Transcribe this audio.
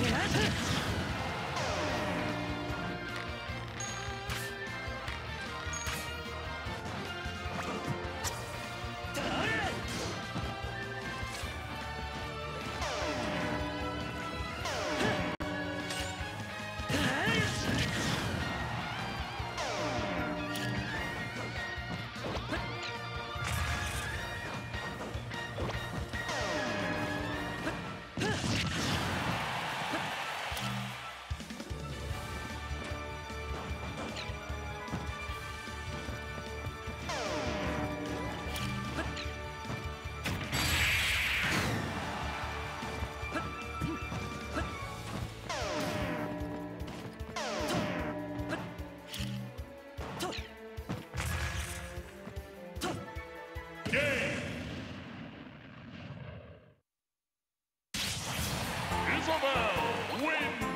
Yeah. Tinkerbell wins.